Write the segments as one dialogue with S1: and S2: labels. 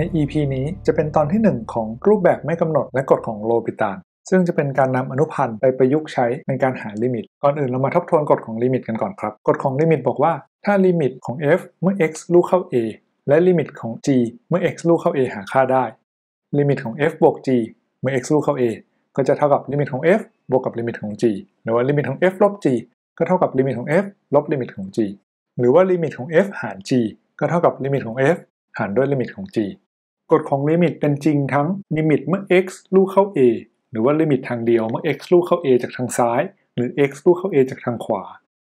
S1: ใน EP นี้จะเป็นตอนที่ 1 ของรูปแบบไม่กำหนดและกฎของโลปิตาลซึ่งจะเป็นการนำอนุพันธ์ไปประยุกต์ใช้ในการหาลิมิต ก่อนอื่นเรามาทบทวนกฎของลิมิตกันก่อนครับ กฎของลิมิตบอกว่า ถ้าลิมิตของ f เมื่อ x ลู่เข้า a และลิมิตของ g เมื่อ x ลู่เข้า a หาค่าได้ ลิมิตของ f บวก g เมื่อ x ลู่เข้า a ก็จะเท่ากับลิมิตของ f บวกกับลิมิตของ g หรือว่าลิมิตของ f ลบ g ก็เท่ากับลิมิตของ f ลบลิมิตของ g หรือว่าลิมิตของ f หาร g ก็เท่ากับลิมิตของ f หารด้วยลิมิตของ g กฎของลิมิตเป็นจริงทั้งลิมิตเมื่อ x ลู่เข้า a หรือว่าลิมิตทางเดียวเมื่อ x ลู่เข้า a จากทางซ้าย หรือ x ลู่เข้า a จากทางขวา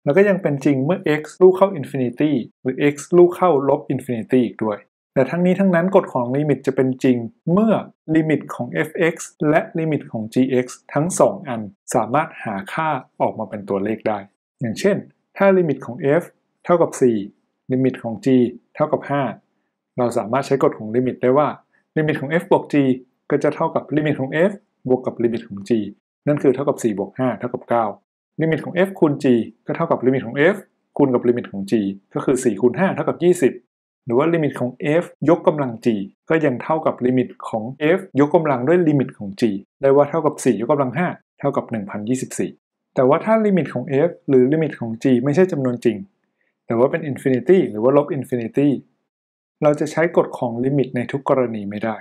S1: แล้วก็ยังเป็นจริงเมื่อ x ลู่เข้า infinity หรือ x ลู่เข้าลบ infinity อีกด้วย แต่ทั้งนี้ทั้งนั้นกฎของลิมิตจะเป็นจริง เมื่อลิมิตของ f(x) และลิมิตของ g(x) ทั้ง 2 อันสามารถหาค่าออกมาเป็นตัวเลขได้ อย่างเช่น ถ้าลิมิตของ f เท่ากับ 4 ลิมิตของ g เท่ากับ 5 เราสามารถใช้กฎของลิมิตได้ว่าลิมิตของ f บวก g ก็จะเท่ากับลิมิตของ f บวกกับลิมิตของ g นั่นคือเท่ากับ4บวก5เท่ากับ9ลิมิตของ f คูณ g ก็เท่ากับลิมิตของ f คูณกับลิมิตของ g ก็คือ4คูณ5เท่ากับ 20 หรือว่าลิมิตของ f ยกกำลัง g ก็ยังเท่ากับลิมิตของ f ยกกำลังด้วยลิมิตของ g ได้ว่าเท่ากับ 4 ยกกำลัง 5 เท่ากับ 1024 แต่ว่าถ้าลิมิตของ f หรือลิมิตของ g ไม่ใช่จำนวนจริง แต่ว่าเป็น infinity หรือว่าลบ infinity เราจะใช้กฎของลิมิตในทุกกรณีไม่ได้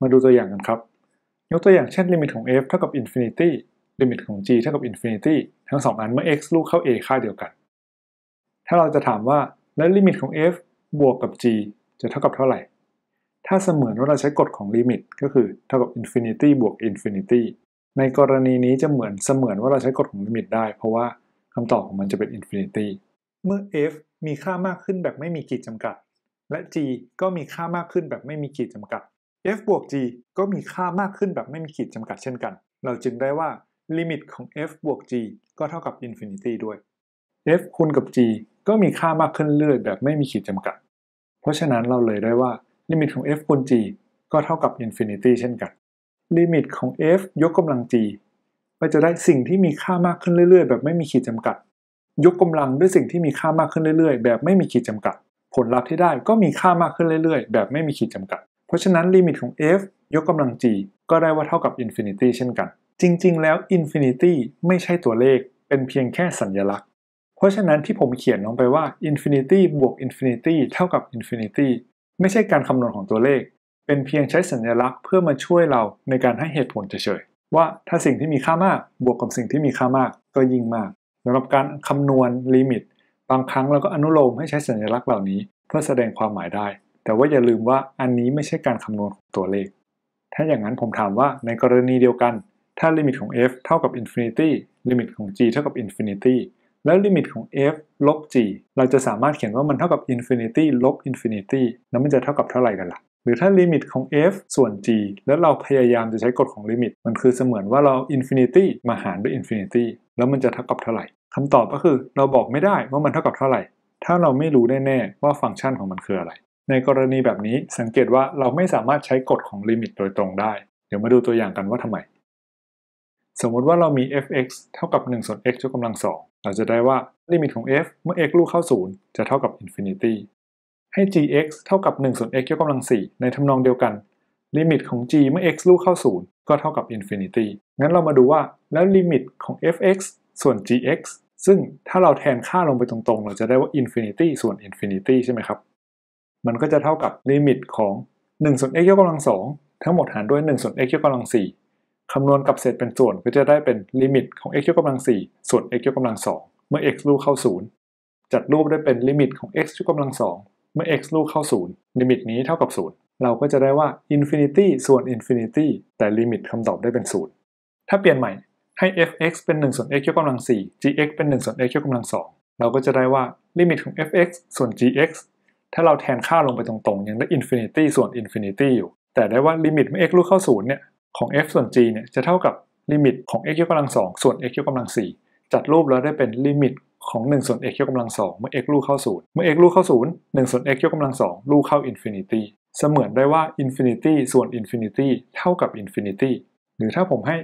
S1: มาดูตัวอย่างกันครับ ยกตัวอย่างเช่นลิมิตของ f เท่ากับ infinity ลิมิตของ g เท่ากับ infinity ทั้ง 2 อันเมื่อ x ลู่เข้า a ค่าเดียวกัน ถ้าเราจะถามว่าแล้วลิมิตของ f บวกกับ g จะเท่ากับเท่าไหร่ ถ้าเสมือนว่าเราใช้กฎของลิมิตก็คือเท่ากับ infinity บวก infinity ในกรณีนี้จะเหมือนเสมือนว่าเราใช้กฎของลิมิตได้ เพราะว่าคำตอบของมันจะเป็น infinity เมื่อ f มีค่ามากขึ้นแบบไม่มีขีดจำกัด และ g ก็มีค่ามากขึ้นแบบไม่มีขีดจำกัด f บวก g ก็มีค่ามากขึ้นแบบไม่มีขีดจำกัดเช่นกัน เราจึงได้ว่าลิมิตของ f บวก g ก็เท่ากับ infinity ด้วย f คูณกับ g ก็มีค่ามากขึ้นเรื่อยแบบไม่มีขีดจำกัด เพราะฉะนั้นเราเลยได้ว่าลิมิตของ f คูณ g ก็เท่ากับ infinity เช่นกัน ลิมิตของ f ยกกำลัง g ก็จะได้สิ่งที่มีค่ามากขึ้นเรื่อยๆ แบบไม่มีขีดจำกัด ยกกำลังด้วยสิ่งที่มีค่ามากขึ้นเรื่อยๆ แบบไม่มีขีดจำกัด ผลลัพธ์ที่ได้ก็มีค่ามากขึ้นเรื่อยๆ แบบไม่มีขีดจำกัด เพราะฉะนั้นลิมิตของ f ยกกำลัง g ก็ได้ว่าเท่ากับ infinity เช่นกัน จริงๆ แล้ว infinity ไม่ใช่ตัวเลข เป็นเพียงแค่สัญลักษณ์ เพราะฉะนั้นที่ผมเขียนลงไปว่า infinity บวก infinity เท่ากับ infinity ไม่ใช่การคำนวณของตัวเลข เป็นเพียงใช้สัญลักษณ์เพื่อมาช่วยเราในการให้เหตุผลเฉยๆ ว่าถ้าสิ่งที่มีค่ามากบวกกับสิ่งที่มีค่ามากก็ยิ่งมากสำหรับการคำนวณลิมิต บางครั้งเราก็อนุโลมให้ใช้สัญลักษณ์เหล่านี้ เพื่อแสดงความหมายได้ แต่ว่าอย่าลืมว่าอันนี้ไม่ใช่การคำนวณของตัวเลข ถ้าอย่างนั้นผมถามว่าในกรณีเดียวกัน ถ้าลิมิตของ f เท่ากับ infinity ลิมิตของ g เท่ากับ infinity แล้วลิมิตของ f ลบ g เราจะสามารถเขียนว่ามันเท่ากับ infinity ลบ infinity แล้วมันจะเท่ากับเท่าไหร่กันล่ะ หรือถ้าลิมิตของ f ส่วน g แล้วเราพยายามจะใช้กฎของลิมิต มันคือเสมือนว่าเรา infinity มาหารด้วย infinity แล้วมันจะเท่ากับเท่าไหร่ คำตอบก็คือเราบอกไม่ได้ว่ามันเท่ากับเท่าไหร่ ถ้าเราไม่รู้แน่ๆว่าฟังก์ชันของมันคืออะไร ในกรณีแบบนี้สังเกตว่าเราไม่สามารถใช้กฎของลิมิตโดยตรงได้ เดี๋ยวมาดูตัวอย่างกันว่าทำไม สมมติว่าเรามี f(x) เท่ากับ1ส่วน x ยกกำลัง2เราจะได้ว่าลิมิตของ f เมื่อ x ลู่เข้า 0 จะเท่ากับ infinity ให้ gx เท่ากับ1ส่วน x ยกกำลัง4ในทำนองเดียวกันลิมิตของ g เมื่อ x ลู่เข้า 0 ก็เท่ากับ infinity งั้นเรามาดูว่าแล้วลิมิตของ fx ส่วน gx ซึ่งถ้าเราแทนค่าลงไปตรงๆ เราจะได้ว่า infinity ส่วน infinity ใช่ไหมครับ มันก็จะเท่ากับลิมิตของ1ส่วน x ยกกำลัง2ทั้งหมดหารด้วย1ส่วน x ยกกำลัง4คำนวณกลับเศษเป็นส่วนก็จะได้เป็นลิมิตของ x ยกกำลัง4ส่วน x ยกกำลัง2เมื่อ x ลู่เข้า0จัดรูปได้เป็นลิมิตของ x ยกกำลัง2เมื่อ x ลู่เข้า0ลิมิตนี้เท่ากับ0เราก็จะได้ว่า infinity ส่วน infinity แต่ลิมิตคำตอบได้เป็น0ถ้าเปลี่ยนใหม่ ให้ f(x) เป็น1ส่วน x ยกกำลัง 4 gx เป็น1ส่วน x ยกกำลัง 2 เราก็จะได้ว่าลิมิตของ f(x) ส่วน gx ถ้าเราแทนค่าลงไปตรงๆ ยังได้ infinity ส่วน infinity อยู่ แต่ได้ว่าลิมิตเมื่อ x ลู่เข้า0เนี่ยของ f ส่วน g เนี่ยจะเท่ากับลิมิตของ x ยกกำลัง 2 ส่วน x ยกกำลัง 4 จัดรูปแล้วได้เป็นลิมิตของ 1 ส่วน x ยกกำลัง 2 เมื่อ x ลู่เข้า0เมื่อ x ลู่เข้า0 1ส่วน x ยกกำลัง 2 ลู่เข้า infinity เสมือนได้ว่า infinity ส่วน infinity เท่ากับ infinity หรือถ้าผมให้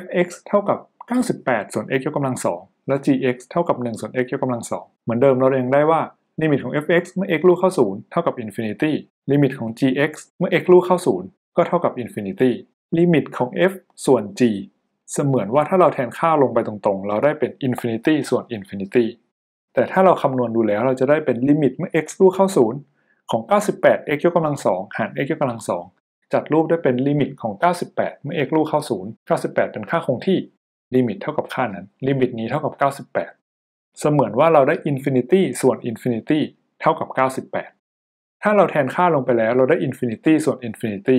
S1: f(x) เท่ากับ 98 ส่วน x ยกกำลัง2และ gx เท่ากับ 1 ส่วน x ยกกำลัง2เหมือนเดิมเราเรียงได้ว่าลิมิตของ f(x) เมื่อ x ลู่เข้า0เท่ากับ infinity ลิมิตของ gx เมื่อ x ลู่เข้า0ก็เท่ากับ infinity ลิมิตของ f ส่วน g เสมือนว่าถ้าเราแทนค่าลงไปตรงๆ เราได้เป็น infinity ส่วน infinity แต่ถ้าเราคำนวณดูแล้วเราจะได้เป็นลิมิตเมื่อ x ลู่เข้า0ของ 98 x ยกกำลัง2หาร x ยกกำลัง2 จัดรูปได้เป็นลิมิตของ 98 เมื่อ x ลู่เข้า 0 98 เป็นค่าคงที่ลิมิตเท่ากับค่านั้นลิมิตนี้เท่ากับ 98 เสมือนว่าเราได้ infinity ส่วน infinity เท่ากับ 98 ถ้าเราแทนค่าลงไปแล้วเราได้ infinity ส่วน infinity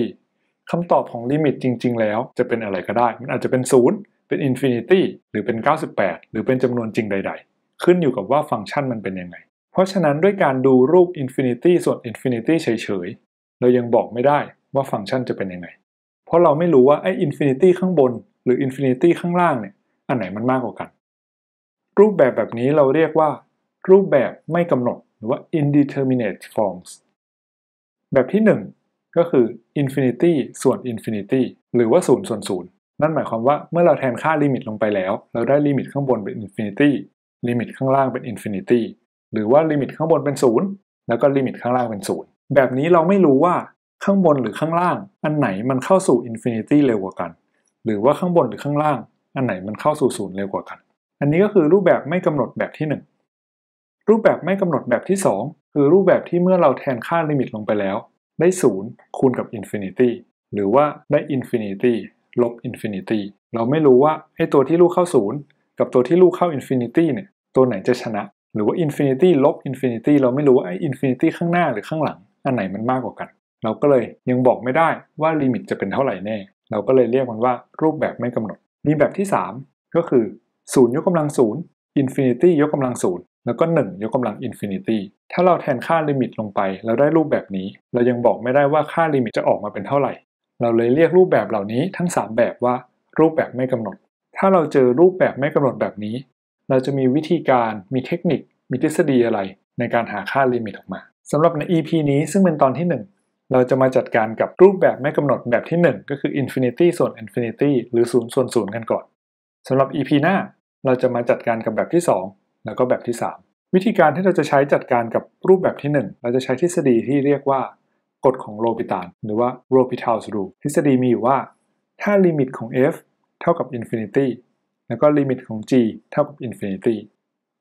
S1: คำตอบของลิมิตจริง ๆ แล้วจะเป็นอะไรก็ได้ มันอาจจะเป็น 0 เป็น infinity หรือเป็น 98 หรือเป็นจำนวนจริงใด ๆ ขึ้นอยู่กับว่าฟังก์ชันมันเป็นยังไง เพราะฉะนั้นด้วยการดูรูป infinity ส่วน infinity เฉยๆเรายังบอกไม่ได้ ว่าฟังก์ชันจะเป็นยังไง เพราะเราไม่รู้ว่าไอ้ infinity ข้างบน หรือ infinity ข้างล่างเนี่ยอันไหนมันมากกว่ากัน รูปแบบแบบนี้เราเรียกว่า รูปแบบไม่กำหนดหรือว่า indeterminate forms แบบที่ 1 ก็คือ infinity ส่วน infinity หรือว่า 0 ส่วน 0 นั่นหมายความว่าเมื่อเราแทนค่าลิมิตลงไปแล้ว เราได้ลิมิตข้างบนเป็น infinity ลิมิตข้างล่างเป็น infinity หรือว่าลิมิตข้างบนเป็น 0 แล้วก็ลิมิตข้างล่างเป็น 0 แบบนี้เราไม่รู้ว่า ข้างบนหรือข้างล่าง อันไหนมันเข้าสู่ infinity เร็วกว่ากัน หรือว่าข้างบนหรือข้างล่าง อันไหนมันเข้าสู่ศูนย์เร็วกว่ากัน อันนี้ก็คือรูปแบบไม่กำหนดแบบที่ 1 รูปแบบไม่กำหนดแบบที่ 2 คือรูปแบบที่เมื่อเราแทนค่าลิมิตลงไปแล้ว ได้0คูณกับ infinity หรือว่าได้ infinity ลบ infinity เราไม่รู้ว่าไอ้ตัวที่ลู่เข้า0กับตัวที่ลู่เข้า infinity เนี่ยตัวไหนจะชนะ หรือว่า infinity ลบ infinity เราไม่รู้ว่าไอ้ infinity ข้างหน้าหรือข้างหลัง อันไหนมันมากกว่ากัน เราก็เลยยังบอกไม่ได้ว่าลิมิตจะเป็นเท่าไหร่แน่ เราก็เลยเรียกมันว่ารูปแบบไม่กำหนด มีแบบที่ 3 ก็คือ0ยกกำลัง0 infinity ยกกำลัง0แล้วก็ 1 ยกกำลัง infinity ถ้าเราแทนค่าลิมิตลงไปแล้วได้รูปแบบนี้ เรายังบอกไม่ได้ว่าค่าลิมิตจะออกมาเป็นเท่าไหร่ เราเลยเรียกรูปแบบเหล่านี้ทั้ง 3 แบบว่ารูปแบบไม่กำหนด ถ้าเราเจอรูปแบบไม่กำหนดแบบนี้ เราจะมีวิธีการ มีเทคนิค มีทฤษฎีอะไร ในการหาค่าลิมิตออกมาสำหรับใน EP นี้ซึ่งเป็นตอนที่ 1 เราจะมาจัดการกับรูปแบบไม่กำหนดแบบที่ 1 ก็คือ infinity ส่วน infinity หรือ 0 ส่วน 0 กันก่อนสำหรับ EP หน้า เราจะมาจัดการกับแบบที่ 2 แล้วก็แบบที่ 3 วิธีการที่เราจะใช้จัดการกับรูปแบบที่ 1 เราจะใช้ทฤษฎีที่เรียกว่ากฎของโลปิตาลหรือว่า L'Hopital's rule ทฤษฎีมีอยู่ว่า ถ้าลิมิตของ f เท่ากับ infinity แล้วก็ลิมิตของ g เท่ากับ infinity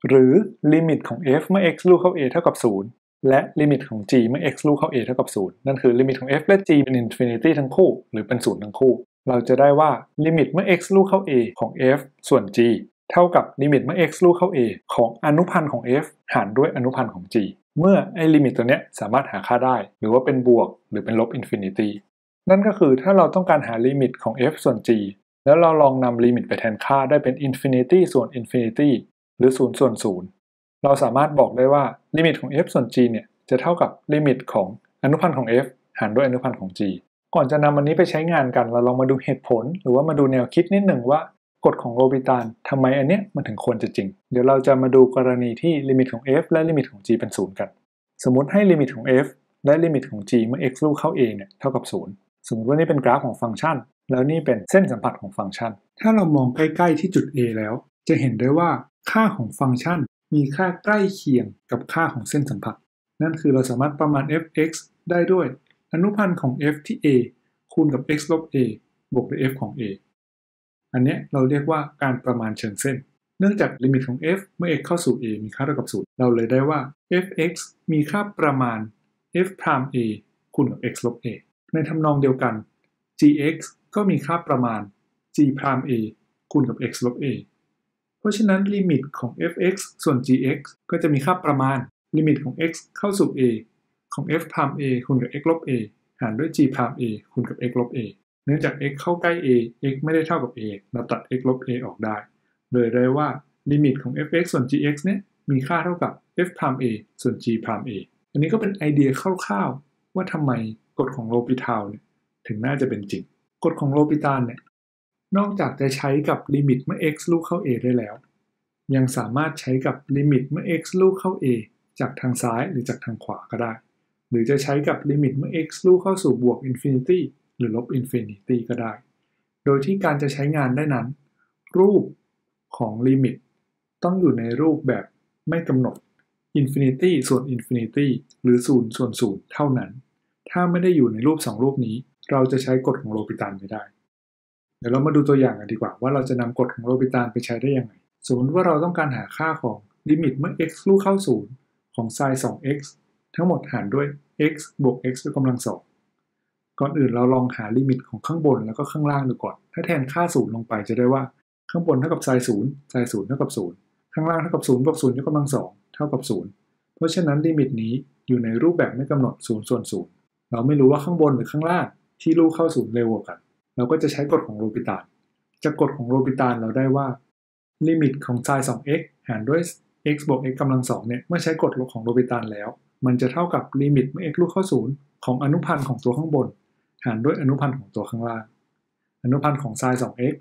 S1: หรือลิมิตของ f เมื่อ x ลู่เข้า a เท่ากับ 0 และลิมิตของ g เมื่อ x ลู่เข้า a เท่ากับ 0 นั่นคือลิมิตของ f และ g เป็น infinity ทั้งคู่ หรือเป็น 0 ทั้งคู่ เราจะได้ว่าลิมิตเมื่อ x ลู่เข้า a ของ f ส่วน g เท่ากับลิมิตเมื่อ x ลู่เข้า a ของอนุพันธ์ของ f หารด้วยอนุพันธ์ของ g เมื่อไอ้ลิมิตตัวเนี้ยสามารถหาค่าได้ หรือว่าเป็นบวก หรือเป็นลบ infinity นั่นก็คือถ้าเราต้องการหาลิมิตของ f ส่วน g แล้วเราลองนำลิมิตไปแทนค่าได้เป็น infinity ส่วน infinity หรือ 0 ส่วน 0 เราสามารถบอกได้ว่าลิมิตของ f ส่วน g เนี่ยจะเท่ากับลิมิตของอนุพันธ์ของ f หารด้วยอนุพันธ์ของ g ก่อนจะนำอันนี้ไปใช้งานกันเราลองมาดูเหตุผล หรือว่ามาดูแนวคิดนิดหนึ่งว่ากฎของโลปิตาลทำไมอันเนี้ยมันถึงควรจะจริง เดี๋ยวเราจะมาดูกรณีที่ลิมิตของ f และลิมิตของ g เป็น0กัน สมมติให้ลิมิตของ f และลิมิตของ g เมื่อ x ลู่เข้า a เนี่ยเท่ากับ 0 สมมติว่านี่เป็นกราฟของฟังก์ชัน แล้วนี่เป็นเส้นสัมผัสของฟังก์ชัน ถ้าเรามองใกล้ๆที่จุด a แล้ว จะเห็นได้ว่าค่าของฟังก์ชัน มีค่าใกล้เคียงกับค่าของเส้นสัมผัส นั่นคือเราสามารถประมาณ f(x) ได้ด้วยอนุพันธ์ของ f ที่ a คูณกับ x ลบ a บวกด้วย f ของ a อันนี้เราเรียกว่าการประมาณเชิงเส้น เนื่องจากลิมิตของ f เมื่อ x เข้าสู่ a มีค่าเท่ากับ 0 เราเลยได้ว่า f(x) มีค่าประมาณ f prime a คูณกับ x ลบ a ในทำนองเดียวกัน gx ก็มีค่าประมาณ g prime a คูณกับ x ลบ a เพราะฉะนั้นลิมิตของ f(x) ส่วน gx ก็จะมีค่าประมาณลิมิตของ x เข้าสู่ a ของ f prime a คูณกับ x ลบ a หารด้วย g prime a คูณกับ x ลบ a เนื่องจาก x เข้าใกล้ a x ไม่ได้เท่ากับ a เราตัด x ลบ a ออกได้เลยได้ว่าลิมิตของ f(x) ส่วน gx เนี่ยมีค่าเท่ากับ f prime a ส่วน g prime a อันนี้ก็เป็นไอเดียคร่าวๆ ว่าทำไมกฎของโลปิตาลเนี่ยถึงน่าจะเป็นจริง กฎของโลปิตาลเนี่ย นอกจากจะใช้กับลิมิตเมื่อ x ลู่เข้า a ได้แล้ว ยังสามารถใช้กับลิมิตเมื่อ x ลู่เข้า a จากทางซ้ายหรือจากทางขวาก็ได้ หรือจะใช้กับลิมิตเมื่อ x ลู่เข้าสู่บวก infinity หรือลบ infinity ก็ได้ โดยที่การจะใช้งานได้นั้น รูปของลิมิตต้องอยู่ในรูปแบบไม่กำหนด infinity ส่วน infinity หรือ0ส่วน0เท่านั้น ถ้าไม่ได้อยู่ในรูป 2 รูปนี้ เราจะใช้กฎของโลปิตาลไม่ได้ เดี๋ยวเรามาดูตัวอย่างกันดีกว่า ว่าเราจะนำกฎของโลปิตาลไปใช้ได้ยังไง สมมติว่าเราต้องการหาค่าของลิมิตเมื่อ x ลู่เข้าศูนย์ของไซน์ 2x ทั้งหมดหารด้วย x บวก x ยกกำลังสองก่อนอื่นเราลองหาลิมิตของข้างบนแล้วก็ข้างล่างดูก่อน ถ้าแทนค่าศูนย์ลงไปจะได้ว่าข้างบนเท่ากับไซน์ศูนย์ไซน์ศูนย์เท่ากับศูนย์ข้างล่างเท่ากับศูนย์บวกศูนย์ยกกำลังสองเท่ากับศูนย์เพราะฉะนั้นลิมิตนี้อยู่ในรูปแบบไม่กำหนดศูนย์ส่วนศูนย์เราไม่รู้ว่าข้างบนหรือข้างล่างที่ลู่เข้าศูนย์เร็วกว่ากัน เราก็จะใช้กฎของโลปิตาลจากกฎของโลปิตาลเราได้ว่าลิมิตของไซน์ 2x หารด้วย x บวก x กำลังสองเนี่ยเมื่อใช้กฎของโลปิตาลแล้ว มันจะเท่ากับลิมิตเมื่อ x ลู่เข้าศูนย์ของอนุพันธ์ของตัวข้างบน หารด้วยอนุพันธ์ของตัวข้างล่าง อนุพันธ์ของไซน์ 2x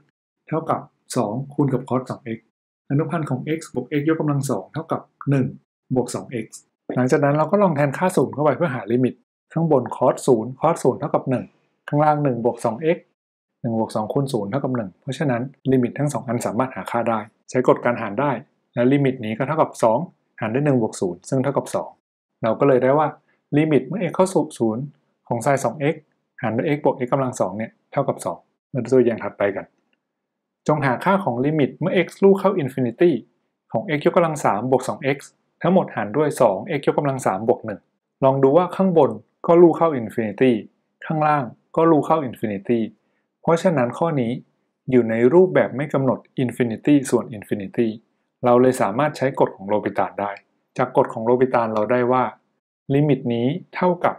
S1: เท่ากับ 2 คูณกับ cos 2x อนุพันธ์ของ x บวก x ยกกำลังสองเท่ากับ 1 บวก 2x หลังจากนั้นเราก็ลองแทนค่าศูนย์เข้าไปเพื่อหาลิมิต ข้างบน cos 0 cos 0 เท่ากับ 1 ข้างล่าง 1 บวก 2x 1บวก2คูณ0เท่ากับ 1 เพราะฉะนั้นลิมิตทั้ง 2 อันสามารถหาค่าได้ ใช้กฎการหารได้ และลิมิตนี้ก็เท่ากับ 2 หารด้วย1บวก0ซึ่งเท่ากับ 2 เราก็เลยได้ว่าลิมิตเมื่อ x เข้าสู่0ของไซน์ 2x หารด้วย x บวก x กำลัง2เนี่ยเท่ากับ2มาดูตัวอย่างถัดไปกัน จงหาค่าของลิมิตเมื่อ x ลู่เข้า infinity ของ x ยกกำลัง3บวก 2x ทั้งหมดหารด้วย 2 x ยกกำลัง3บวก 1 ลองดูว่าข้างบนก็ลู่เข้า infinity ข้างล่างก็ลู่เข้า infinity เพราะฉะนั้นข้อนี้อยู่ในรูปแบบไม่กำหนด infinity ส่วน infinity เราเลยสามารถใช้กฎของโลปิตาลได้ จากกฎของโลปิตาลเราได้ว่า ลิมิตนี้เท่ากับ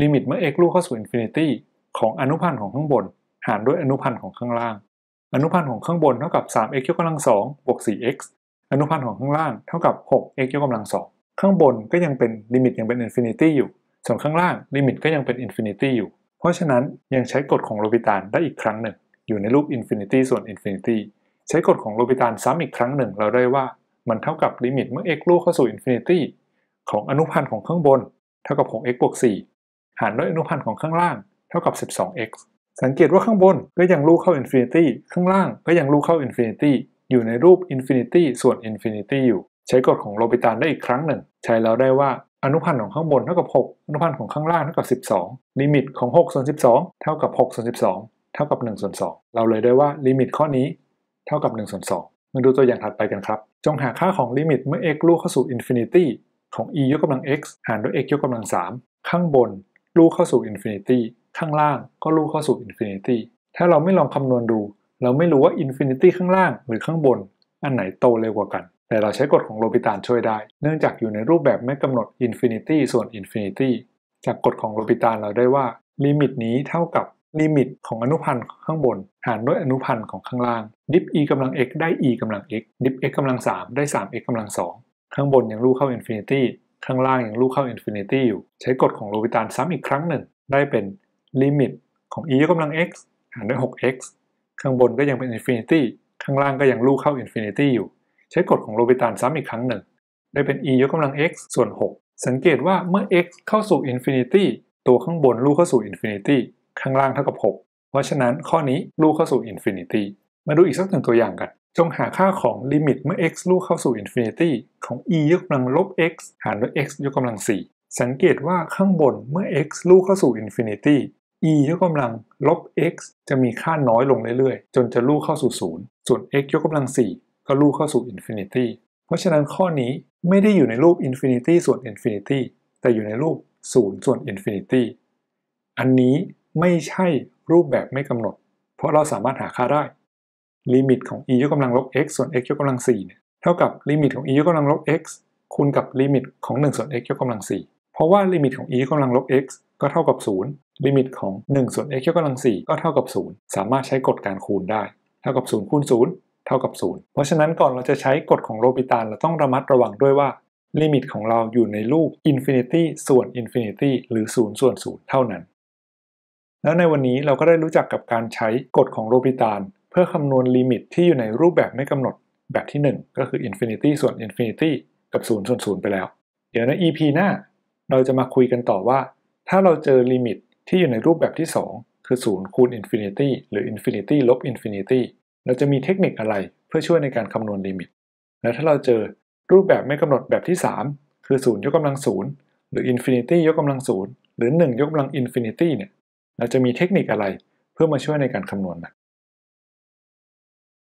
S1: ลิมิตเมื่อ x ลู่เข้าสู่ infinityของอนุพันธ์ของข้างบน หารด้วยอนุพันธ์ของข้างล่าง อนุพันธ์ของข้างบนเท่ากับ 3x ยกกำลัง2บวก 4x อนุพันธ์ของข้างล่างเท่ากับ 6x ยกกำลัง2ข้างบนก็ยังเป็นลิมิตยังเป็น infinity อยู่ ส่วนข้างล่างลิมิตก็ยังเป็น infinity อยู่ เพราะฉะนั้นยังใช้กฎของโลปิตาลได้อีกครั้งหนึ่ง อยู่ในรูป infinity ส่วน infinity ใช้กฎของโลปิตาลซ้ำอีกครั้งหนึ่ง เราได้ว่ามันเท่ากับลิมิตเมื่อ x ลู่เข้าสู่ infinity ของอนุพันธ์ของข้างบน เท่ากับ 6x บวก4หารด้วยอนุพันธ์ของข้างล่าง เท่ากับ 12x สังเกตว่าข้างบนก็ยังลู่เข้า infinity ข้างล่างก็ยังลู่เข้า infinity อยู่ในรูป infinity ส่วน infinity อยู่ ใช้กฎของโลปิตาลได้อีกครั้งหนึ่ง ใช้แล้วได้ว่า อนุพันธ์ของข้างบนเท่ากับ 6 อนุพันธ์ของข้างล่างเท่ากับ 12 ลิมิตของ6ส่วน12 เท่ากับ6ส่วน12 เท่ากับ1ส่วน2เราเลยได้ว่าลิมิตข้อนี้เท่ากับ1ส่วน2มาดูตัวอย่างถัดไปกันครับ จงหาค่าของลิมิตเมื่อ x ลู่เข้าสู่ infinity ของ e ยกกำลัง x หารด้วย x ยกกำลัง 3 ข้างบน ลู่เข้าสู่ infinity ข้างล่างก็ลู่เข้าสู่ infinity ถ้าเราไม่ลองคำนวณดู เราไม่รู้ว่า infinity ข้างล่างหรือข้างบน อันไหนโตเร็วกว่ากัน แต่เราใช้กฎของโลปิตาลช่วยได้ เนื่องจากอยู่ในรูปแบบไม่กำหนด infinity ส่วน infinity จากกฎของโลปิตาลเราได้ว่าลิมิตนี้เท่ากับลิมิตของอนุพันธ์ข้างบน หารด้วยอนุพันธ์ของข้างล่าง diff e กำลัง x ได้ e กำลัง x diff x กำลัง 3 ได้ 3x กำลัง 2 ข้างบนยังลู่เข้า infinity ข้างล่างยังลู่เข้า infinity อยู่ ใช้กฎของโลปิตาลซ้ำอีกครั้งหนึ่ง ได้เป็นลิมิตของ e ยกกำลัง x หารด้วย 6x ข้างบนก็ยังเป็น infinity ข้างล่างก็ยังลู่เข้า infinity อยู่ ใช้กฎของโลปิตาลซ้ำอีกครั้งหนึ่ง ได้เป็น e ยกกำลัง x ส่วน 6 สังเกตว่าเมื่อ x เข้าสู่ infinityตัวข้างบนลู่เข้าสู่ infinity ข้างล่างเท่ากับ 6 เพราะฉะนั้นข้อนี้ลู่เข้าสู่ infinity มาดูอีกสักหนึ่งตัวอย่างกัน จงหาค่าของลิมิตเมื่อ x ลู่เข้าสู่ infinity ของ e ยกกำลังลบ x หารด้วย x ยกกำลัง 4 สังเกตว่าข้างบนเมื่อ x ลู่เข้าสู่ infinity e ยกกำลังลบ x จะมีค่าน้อยลงเรื่อยๆ จนจะลู่เข้าสู่ 0 ส่วน x ยกกำลัง 4 ก็ลู่เข้าสู่ infinity เพราะฉะนั้นข้อนี้ไม่ได้อยู่ในรูป infinity ส่วน infinity แต่อยู่ในรูป0ส่วน infinity อันนี้ไม่ใช่รูปแบบไม่กำหนด เพราะเราสามารถหาค่าได้ลิมิตของ e ยกกำลังลบ x ส่วน x ยกกำลัง4เนี่ยเท่ากับลิมิตของ e ยกกำลังลบ x คูณกับลิมิตของ 1 ส่วน x ยกกำลัง 4 เพราะว่าลิมิตของ e ยกกำลังลบ x ก็เท่ากับ 0 ลิมิตของ 1 ส่วน x ยกกำลัง 4 ก็เท่ากับ 0 สามารถใช้กฎการคูณได้ เท่ากับ 0 คูณ 0 เท่ากับ 0 เพราะฉะนั้นก่อนเราจะใช้กฎของโลปิตาลเราต้องระมัดระวังด้วยว่าลิมิตของเราอยู่ในรูป infinity ส่วน infinity หรือ 0 ส่วน 0 เท่านั้น แล้วในวันนี้เราก็ได้รู้จักกับการใช้กฎของโลปิตาลเพื่อคำนวณลิมิตที่อยู่ในรูปแบบไม่กำหนดแบบที่ 1 ก็คือ infinity ส่วน infinity กับ 0 ส่วน 0 ไปแล้ว เดี๋ยวใน EP หน้า เราจะมาคุยกันต่อว่า ถ้าเราเจอลิมิตที่อยู่ในรูปแบบที่ 2 คือ 0 คูณ infinity หรือ infinity ลบ infinity เราจะมีเทคนิคอะไรเพื่อช่วยในการคำนวณลิมิต และถ้าเราเจอรูปแบบไม่กำหนดแบบที่ 3 คือ 0 ยกกำลัง 0 หรือ infinity ยกกำลัง 0 หรือ 1 ยกกำลัง infinity เนี่ย เราจะมีเทคนิคอะไรเพื่อมาช่วยในการคำนวณนะ